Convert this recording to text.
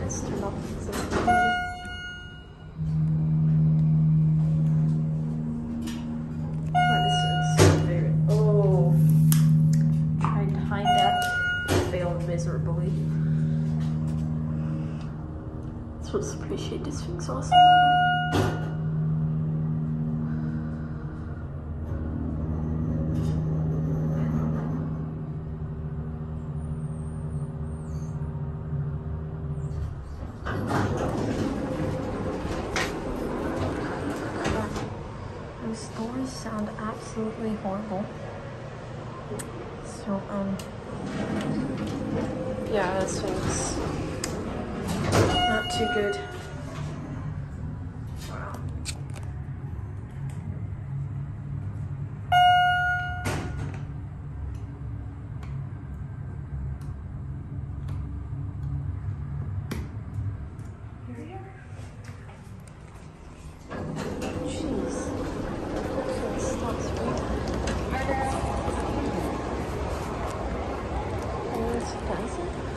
honest enough. Oh, trying to hide that, failed miserably. That's what appreciated Sphinx awesome. Sound absolutely horrible. So, um, yeah, this thing's not too good. 小心